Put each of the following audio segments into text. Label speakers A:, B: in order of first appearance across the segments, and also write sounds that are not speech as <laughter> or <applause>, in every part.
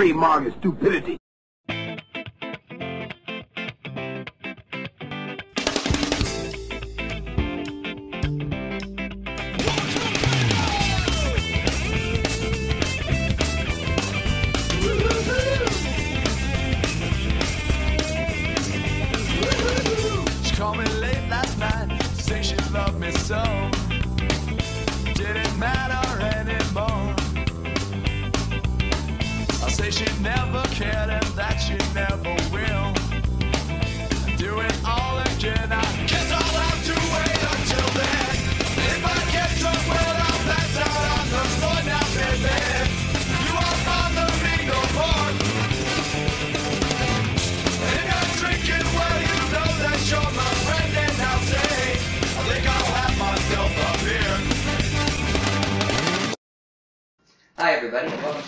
A: trademark is stupidity.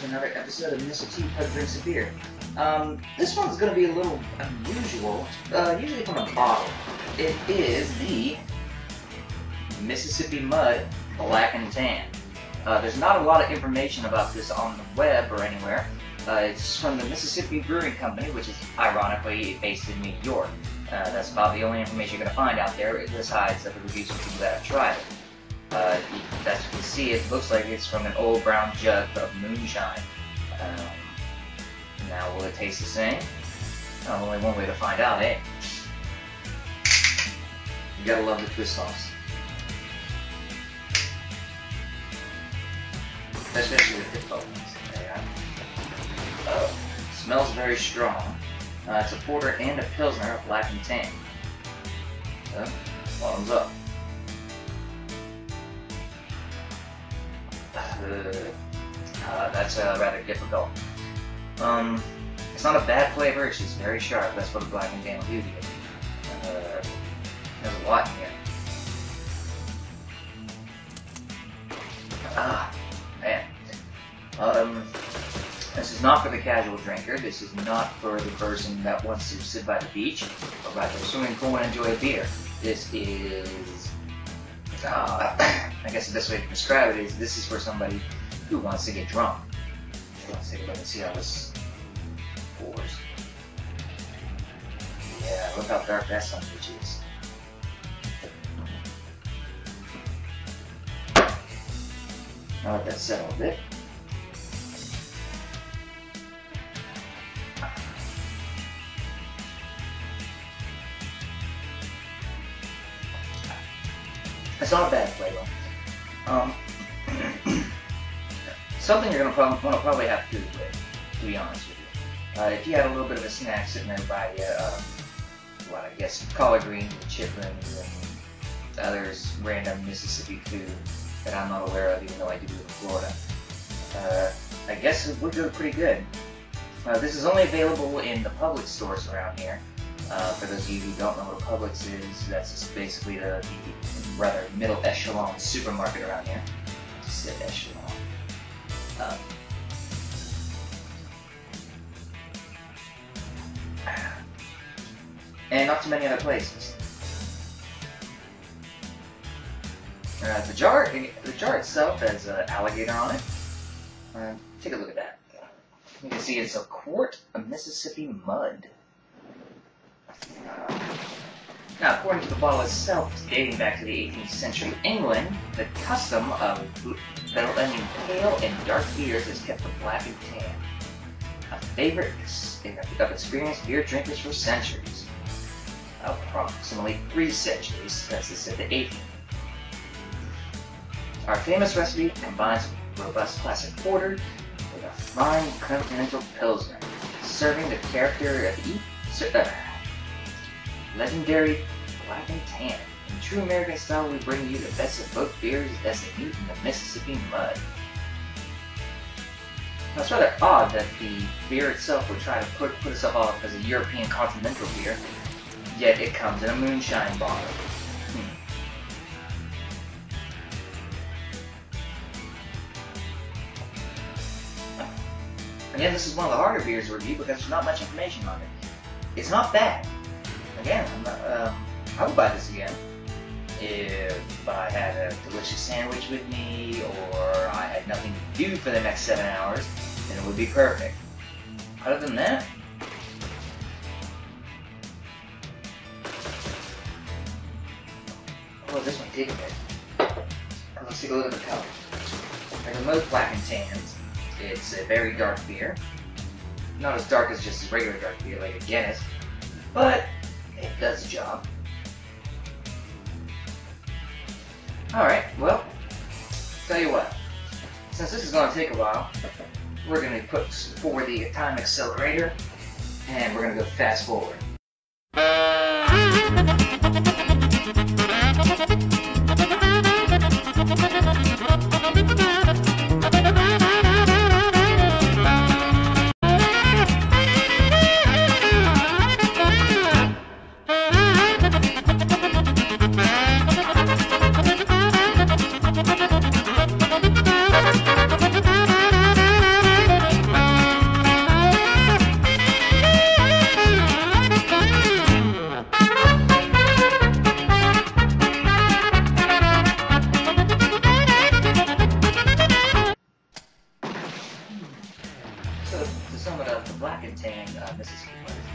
B: To
C: another episode of Mr. T Pug Drinks a Beer. Um, this one's going to be a little unusual, uh, usually from a bottle. It is the Mississippi Mud Black and Tan. Uh, there's not a lot of information about this on the web or anywhere. Uh, it's from the Mississippi Brewing Company, which is ironically based in New York. Uh, that's about the only information you're going to find out there, besides the reviews from people that have tried it. Uh, as you can see, it looks like it's from an old brown jug of moonshine. Um, now, will it taste the same? Uh, only one way to find out, eh? You gotta love the twist sauce. Especially with the bones. Yeah. Oh, smells very strong. Uh, it's a porter and a pilsner, black and tan. So, bottoms up. Uh, uh, that's uh, rather difficult. Um, it's not a bad flavor, it's just very sharp. That's what a black and tan will do to you. There's a lot in here. Ah, man. Um, this is not for the casual drinker. This is not for the person that wants to sit by the beach or by the swimming pool and enjoy a beer. This is uh, <coughs> I guess the best way to describe it is this is for somebody who wants to get drunk. Let's a look and see how this pours. Yeah, look how dark that son is. Now let that settle a bit. That's not a bad flavor. Um, <clears throat> something you're gonna to probably have food with, to be honest with you. Uh, if you had a little bit of a snack sitting there by you, um, what I guess collard greens and chitlins and others random Mississippi food that I'm not aware of, even though I do live in Florida. Uh, I guess it would go pretty good. Uh, this is only available in the Publix stores around here. Uh, for those of you who don't know what a Publix is, that's just basically the, the rather middle echelon supermarket around here. Just said echelon. Um, and not too many other places. Uh, the jar, the jar itself has an alligator on it. Uh, take a look at that. You can see it's a quart of Mississippi mud. Uh, now, according to the bottle itself, dating back to the 18th century England, the custom of blending pale and dark beers has kept the black and tan a favorite of experienced beer drinkers for centuries. Approximately three centuries, since the 18th. Our famous recipe combines robust classic porter with a fine continental pilsner, serving the character of each uh, legendary black and tan. In true American style, we bring you the best of both beers as they meet in the Mississippi mud. Now, it's rather odd that the beer itself would try to put, put itself off as a European continental beer, yet it comes in a moonshine bottle. Hmm. Again, this is one of the harder beers to review because there's not much information on it. It's not bad. Again, not, um, I would buy this again if I had a delicious sandwich with me or I had nothing to do for the next seven hours, then it would be perfect. other than that, oh, this one did good. Let's take a look at the color. Like the most black and tans, it's a very dark beer. Not as dark as just a regular dark beer like a Guinness, but it does the job. Alright, well, tell you what. Since this is going to take a while, we're going to put forward the time accelerator, and we're going to go fast forward.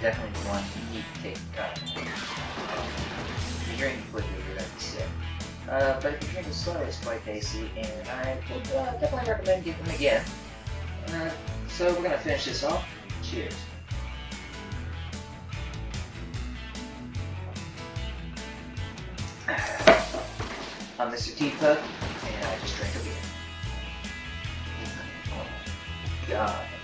C: Definitely the one you need to take. Um, if you're drinking quickly, you're going to be sick. Uh, but if you're drinking slow, it's quite tasty, and I would uh, definitely recommend getting them again. Uh, so we're going to finish this off. Cheers. I'm Mr. T Pug, and I just drank a beer. God.